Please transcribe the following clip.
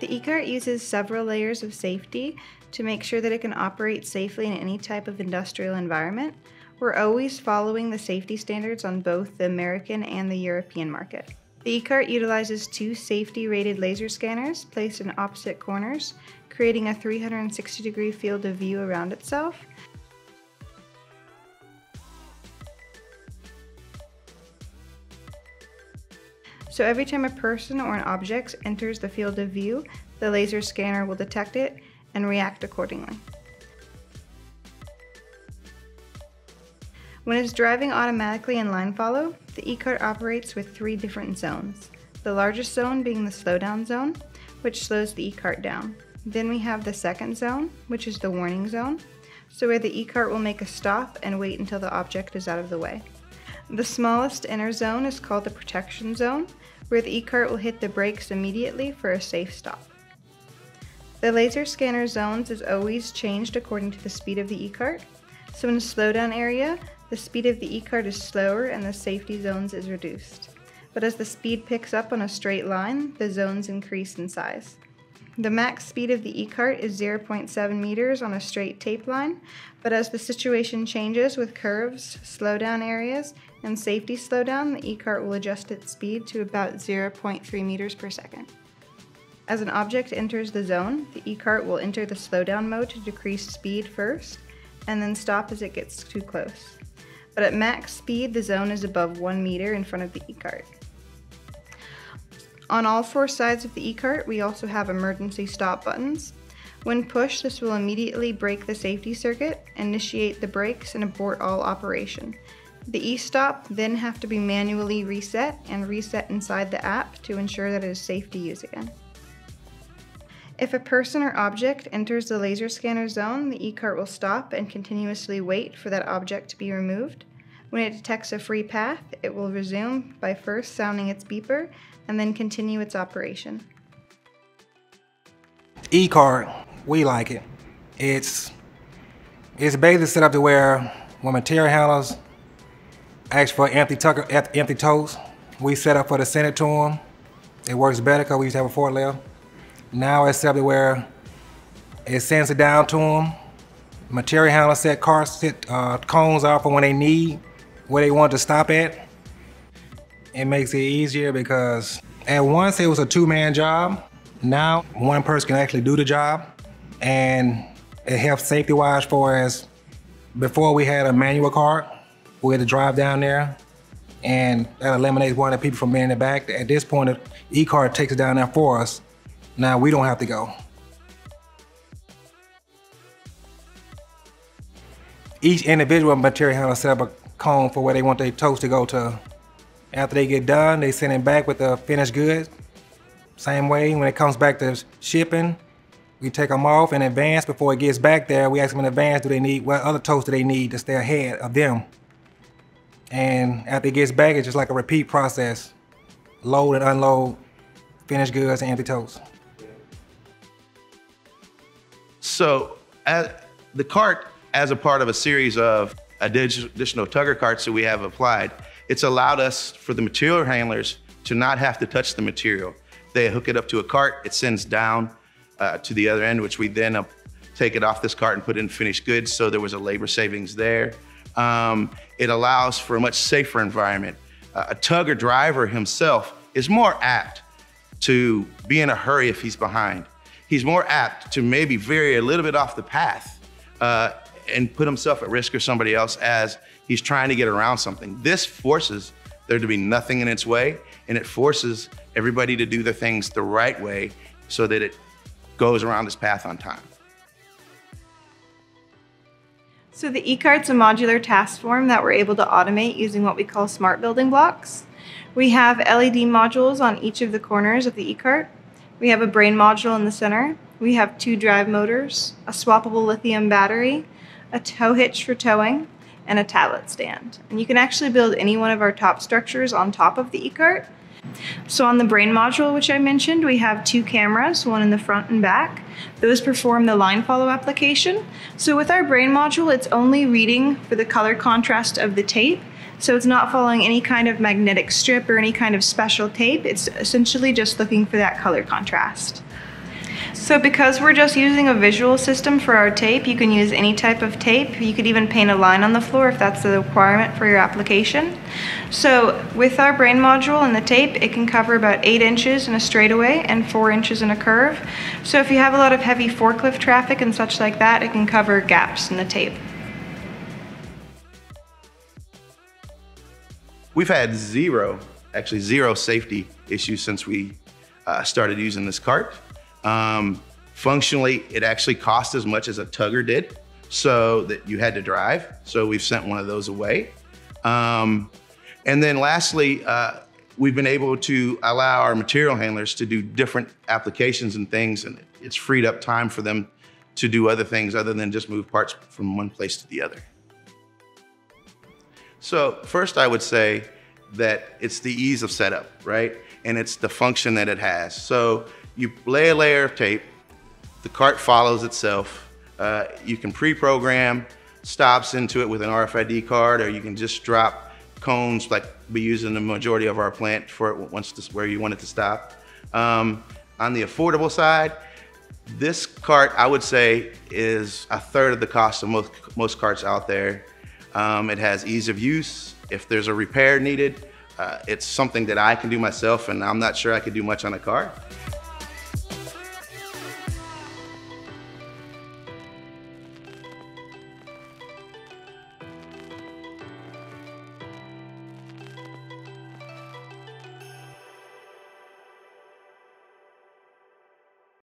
The eQart uses several layers of safety to make sure that it can operate safely in any type of industrial environment. We're always following the safety standards on both the American and the European market. The eQart utilizes two safety rated laser scanners placed in opposite corners, creating a 360 degree field of view around itself. So every time a person or an object enters the field of view, the laser scanner will detect it and react accordingly. When it's driving automatically in line follow, the eQart operates with three different zones. The largest zone being the slowdown zone, which slows the eQart down. Then we have the second zone, which is the warning zone, so where the eQart will make a stop and wait until the object is out of the way. The smallest inner zone is called the protection zone, where the eQart will hit the brakes immediately for a safe stop. The laser scanner zones is always changed according to the speed of the eQart. So in a slowdown area, the speed of the eQart is slower and the safety zones is reduced. But as the speed picks up on a straight line, the zones increase in size. The max speed of the eQart is 0.7 meters on a straight tape line, but as the situation changes with curves, slowdown areas, and safety slowdown, the eQart will adjust its speed to about 0.3 meters per second. As an object enters the zone, the eQart will enter the slowdown mode to decrease speed first, and then stop as it gets too close. But at max speed, the zone is above 1 meter in front of the eQart. On all four sides of the eQart, we also have emergency stop buttons. When pushed, this will immediately break the safety circuit, initiate the brakes, and abort all operation. The e-stop then have to be manually reset and reset inside the app to ensure that it is safe to use again. If a person or object enters the laser scanner zone, the eQart will stop and continuously wait for that object to be removed. When it detects a free path, it will resume by first sounding its beeper and then continue its operation. eQart, we like it. It's it's basically set up to where when material handlers ask for empty tugger, empty totes, we set up for the it to them. It works better because we used to have a forklift. Now it's set up to where it sends it down to them. Material handler set cars, set uh, cones out for when they need where they want to stop at. It makes it easier because at once it was a two-man job. Now one person can actually do the job and it helps safety-wise for us. Before we had a manual cart, we had to drive down there and that eliminates one of the people from being in the back. At this point, the eQart takes it down there for us. Now we don't have to go. Each individual material handler set up a cone for where they want their toast to go to. After they get done, they send it back with the finished goods. Same way, when it comes back to shipping, we take them off in advance before it gets back there. We ask them in advance, do they need, what other toast do they need to stay ahead of them? And after it gets back, it's just like a repeat process. Load and unload finished goods and empty totes. So the cart, as a part of a series of additional tugger carts that we have applied, it's allowed us for the material handlers to not have to touch the material. They hook it up to a cart, it sends down uh, to the other end, which we then uh, take it off this cart and put in finished goods. So there was a labor savings there. Um, it allows for a much safer environment. Uh, a tugger driver himself is more apt to be in a hurry if he's behind. He's more apt to maybe vary a little bit off the path uh, and put himself at risk or somebody else as He's trying to get around something. This forces there to be nothing in its way, and it forces everybody to do the things the right way so that it goes around its path on time. So the eQart's a modular task form that we're able to automate using what we call smart building blocks. We have LED modules on each of the corners of the eQart. We have a brain module in the center. We have two drive motors, a swappable lithium battery, a tow hitch for towing, and a tablet stand. And you can actually build any one of our top structures on top of the eQart. So on the brain module, which I mentioned, we have two cameras, one in the front and back. Those perform the line follow application. So with our brain module, it's only reading for the color contrast of the tape. So it's not following any kind of magnetic strip or any kind of special tape. It's essentially just looking for that color contrast. So because we're just using a visual system for our tape, you can use any type of tape. You could even paint a line on the floor if that's the requirement for your application. So with our brain module and the tape, it can cover about 8 inches in a straightaway and 4 inches in a curve. So if you have a lot of heavy forklift traffic and such like that, it can cover gaps in the tape. We've had zero, actually zero safety issues since we uh, started using this cart. Um, functionally, it actually cost as much as a tugger did, so that you had to drive. So we've sent one of those away. Um, and then lastly, uh, we've been able to allow our material handlers to do different applications and things, and it's freed up time for them to do other things other than just move parts from one place to the other. So first I would say that it's the ease of setup, right? And it's the function that it has. So you lay a layer of tape, the cart follows itself. Uh, you can pre-program stops into it with an RFID card, or you can just drop cones like we use in the majority of our plant for it once this, where you want it to stop. Um, on the affordable side, this cart, I would say, is a third of the cost of most, most carts out there. Um, it has ease of use. If there's a repair needed, uh, it's something that I can do myself, and I'm not sure I could do much on a car.